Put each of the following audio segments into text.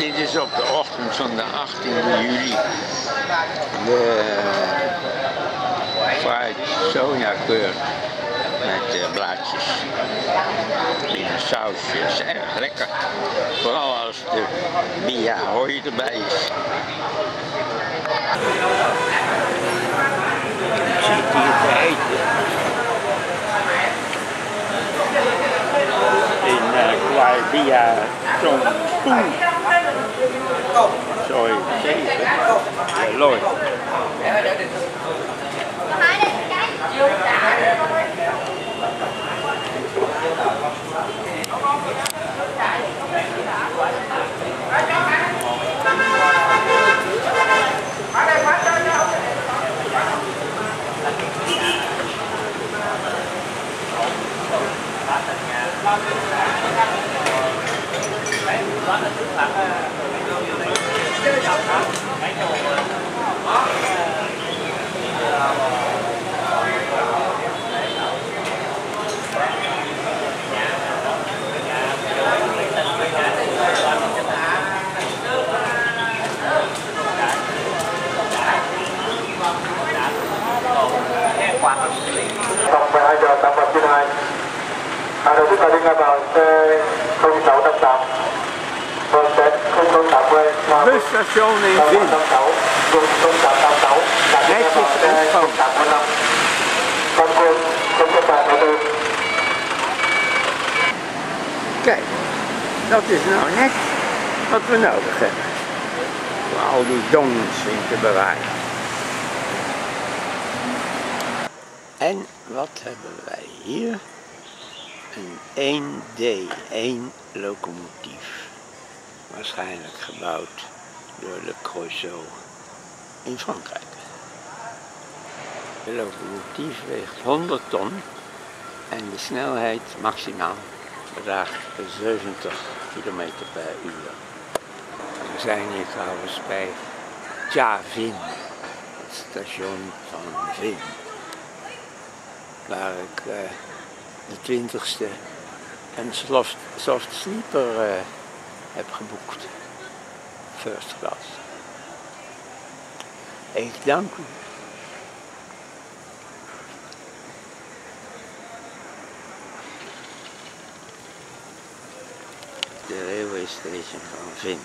Dit is op de ochtend van de 18 juli. De fried sojakeur met uh, blaadjes in een sausje. is erg lekker. Vooral als de Bia hooi erbij is. Ik zit hier te eten. In uh, Tong Poen. Trời, cháy rồi. Rồi. Vào xe 0815 Con côn 0884 Kijk, dat is nou net wat we nodig hebben. Om al die dons in te bewaren. En wat hebben wij hier? Een 1D1 locomotief. Waarschijnlijk gebouwd door Le Creusot in Frankrijk. De locomotief weegt 100 ton en de snelheid maximaal bedraagt 70 km per uur. We zijn hier trouwens bij Tjavin, het station van Vin. Waar ik eh, de 20ste een soft, soft sleeper eh, heb geboekt. First class. Ik dank u. De railway station van Vin.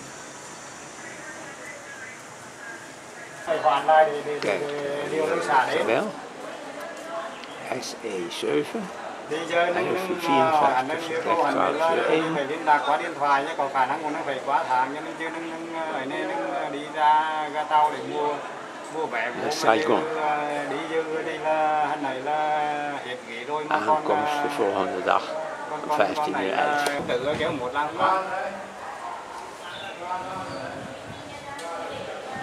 Kijk, Wel. SE7. thì giờ nâng nâng ảnh nâng có ảnh nâng phải liên lạc qua điện thoại nhé có khả năng cũng nâng phải quá tháng cho nên chưa nâng nâng ở ờ, nơi nâng ờ, đi ra ga tàu để mua mua vé mua Sài Gòn đi dư đây là hôm nay là hiệp nghị rồi mà ờ, con con số hàng người đó phải chỉ là tự kéo một lần quá.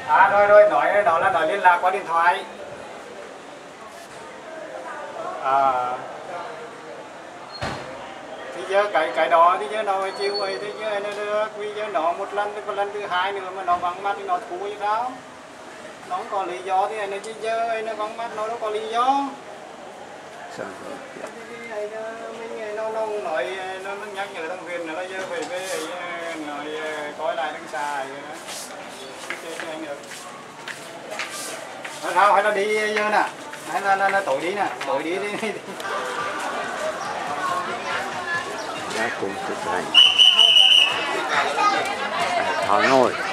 À rồi rồi nói đó là nói liên lạc qua điện thoại. À giờ cái cái đó thì giờ nó chiêu ấy thì giờ nó được vì giờ nó một lần một lần thứ hai nữa mà nó vắng mắt thì nó thú như sao? Nó không có lý do thì nó chứ giờ ấy nó vắng mắt nó đâu có lý do. Cái này nó- mình nó nó nói nó nó nhắc nhở thằng Huyền là giờ phải về ấy, nói coi lại đằng xa vậy đó. Anh được Nói sao hay là đi giờ nè. Hay là, là, là tối đi nè tối đi đi, đi. Daar komt de trein. Uit Hanoi. trên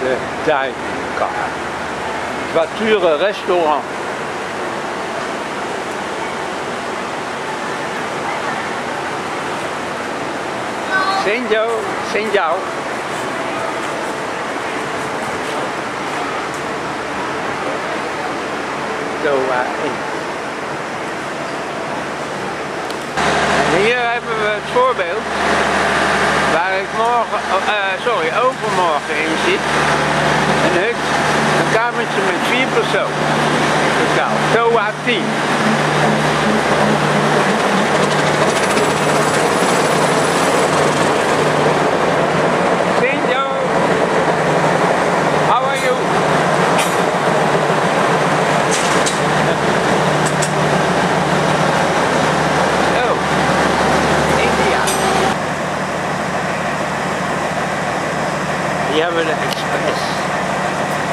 de Duinkar. Voiture restaurant. Xin chào. Zo uh, in. En hier hebben we het voorbeeld waar ik oh, eh, sorry, overmorgen in zit. Een hut, een kamertje met vier personen. Totaal. Zo à 10. Die hebben de express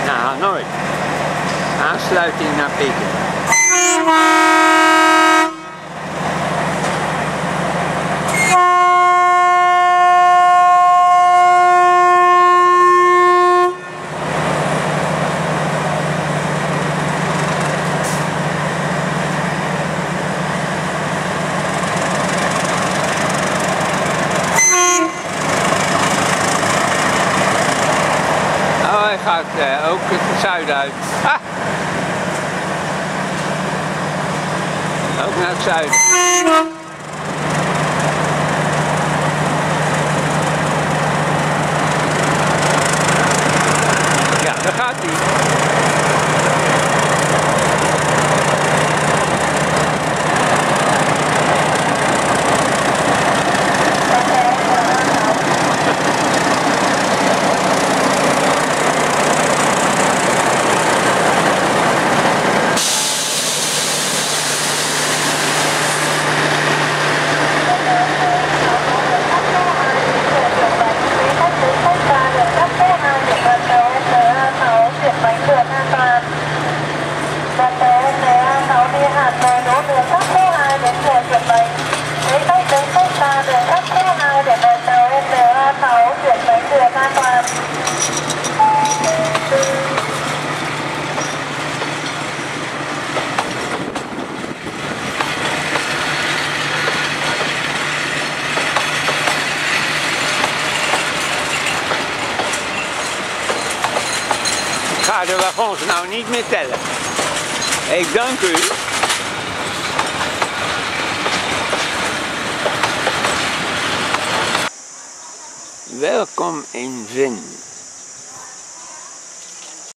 naar Hanoi. Aansluiting naar Peking hij gaat eh, ook het zuiden uit. Ah! Ook naar het zuiden. De wagons nou niet meer tellen. Ik dank u. Welkom in Vin.